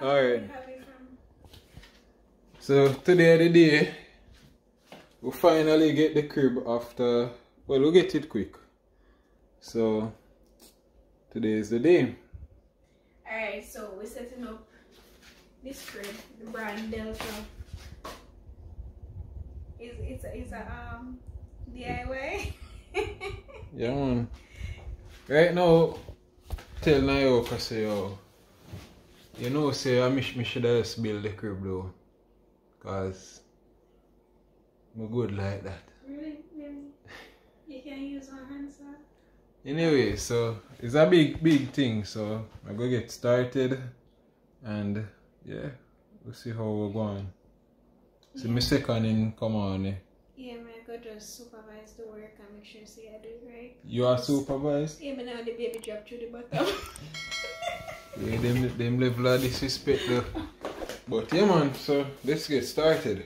Alright. So today the day we finally get the crib after well we get it quick. So today is the day. Alright, so we're setting up this crib, the brand Delta. It's, it's, a, it's a um, DIY. yeah man. Right now tell Nayoka say yo you know say I miss me should have just build the crib though. Cause I'm good like that. really? You can use one hand, sir? Anyway, so it's a big big thing, so I go get started and yeah, we'll see how we're going. So my second in come on eh? Yeah, man, I go just supervise the work and make sure see I do it right. You are supervised? Yeah, but now the baby drop through the bottom. Yeah, them them level of disrespect though. But yeah man, so let's get started.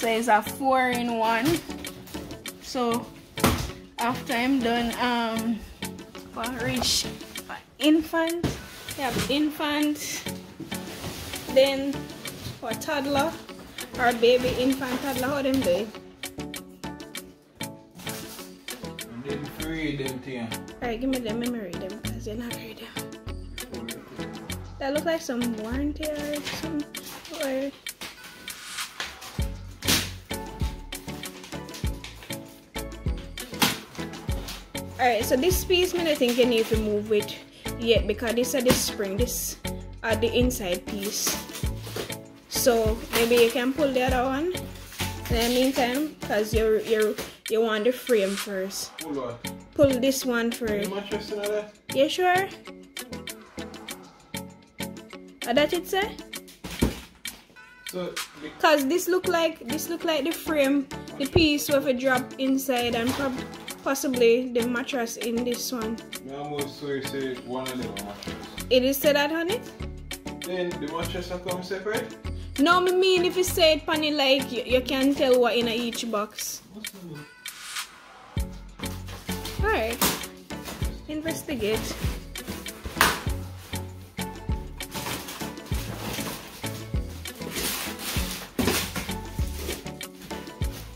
so it's a four in one. So after I'm done, um, for infant, have infant, then for toddler or baby, infant, toddler, how them do it? Then free them thing. Alright, give me the memory them because you're not. That look like some warranty or some or Alright, so this piece I think you need to move it yet because this is the spring, this are the inside piece. So maybe you can pull the other one in the meantime because you you you want the frame first. Pull? Pull this one first. The first. mattress and all that? You sure? Are that it say? So Cause this look like this look like the frame, the piece with a drop inside and prob- possibly the mattress in this one. me almost so say one of them mattress. It is said that honey? Then the mattress will come separate? No, me mean if you say it funny like you, you can tell what in each box. Alright. Investigate.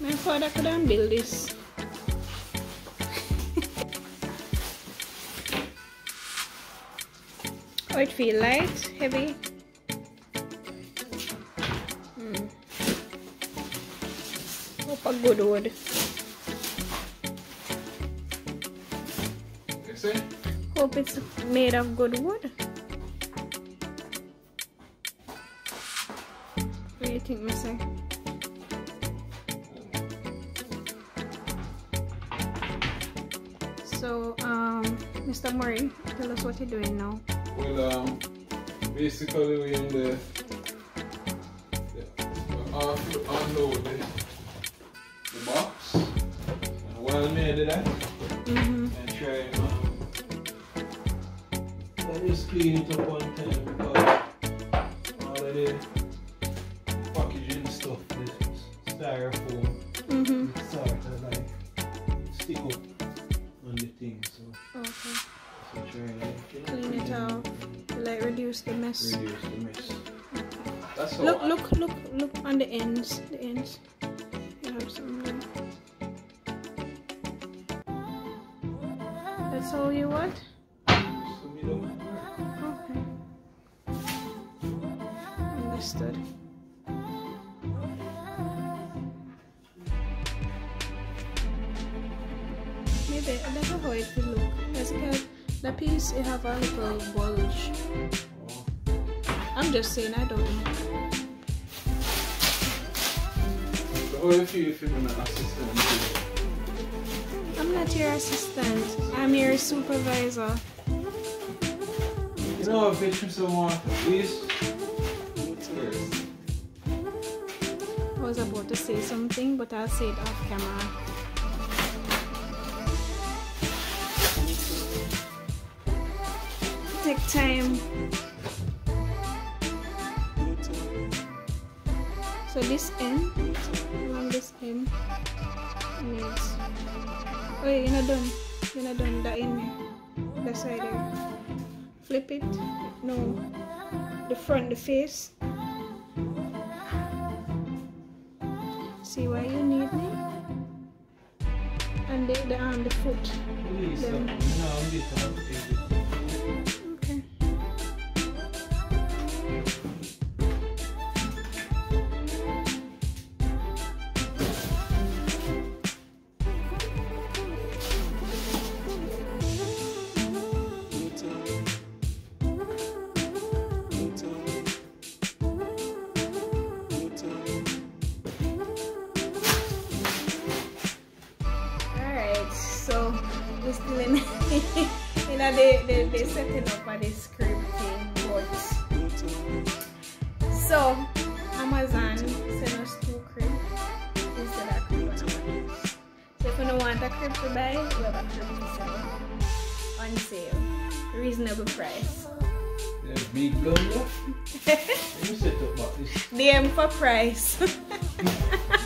My father couldn't build this. Oh, it feel light, heavy. Hmm. Hope a good wood. Hope it's made of good wood. What do you think, Mister? So, um, Mr. Murray, tell us what you're doing now. Well, um, basically we in the, the uh, unload the, the box. And while me did that, Mm-hmm. and try um, let me clean it up one time because all of the packaging stuff, the styrofoam, mess. reduce the mess. That's all. Look, look, look, look on the ends. The ends. You have some. there. That's all you want? So me don't- Okay. Understood. Maybe that's how it will look. Because the piece it have a little bulge. I'm just saying, I don't know. I'm not your assistant. I'm your supervisor. You know, a bitch someone, please. I was about to say something, but I'll say it off camera. take time this end, along this end, needs. Oh, you're not done. You're not done. That in the side there. Flip it. No, the front, the face. See why you need me? And the, the arm, the foot. Then- know, they, they, they setting up on this scripting, but so Amazon sent us two crib instead of crib. So if you don't want a crib to buy, we have a crib to sell on sale, reasonable price. Yeah, big gun. Let me set up this. DM for price.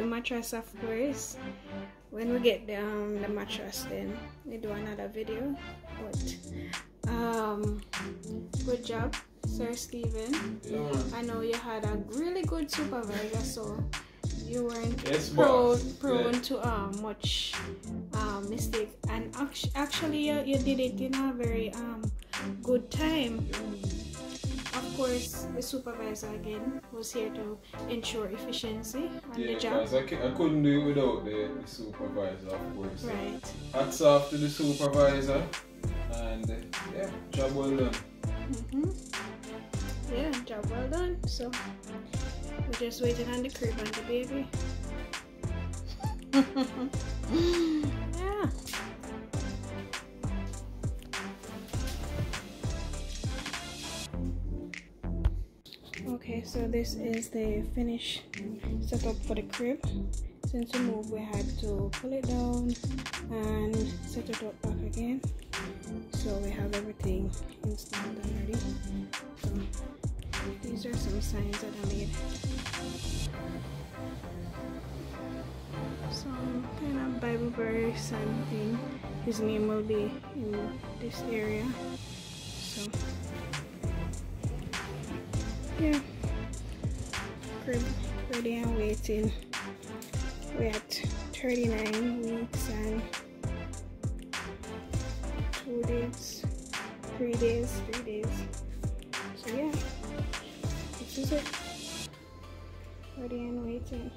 the mattress of course. When we get the, um, the mattress then we do another video. But um good job sir Steven. Yeah. I know you had a really good supervisor so you weren't Yes, prone, prone Yeah. to um, much um, mistake. And act- actually you, you did it in a very um, good time course the supervisor again was here to ensure efficiency on Yeah, the job because I, I couldn't do it without the, the supervisor, of course. right Hats off to the supervisor. And uh, yeah, job well done. hmm yeah job well done so we're just waiting on the crib and the baby yeah so this is the finished setup for the crib. Since we moved, we had to pull it down and set it up back again. So we have everything installed already. So these are some signs that I made. Some kind of Bible verse and thing. His name will be in this area. So yeah ready and waiting. We're at 39 weeks and two days three days three days. So yeah this is it. Ready and waiting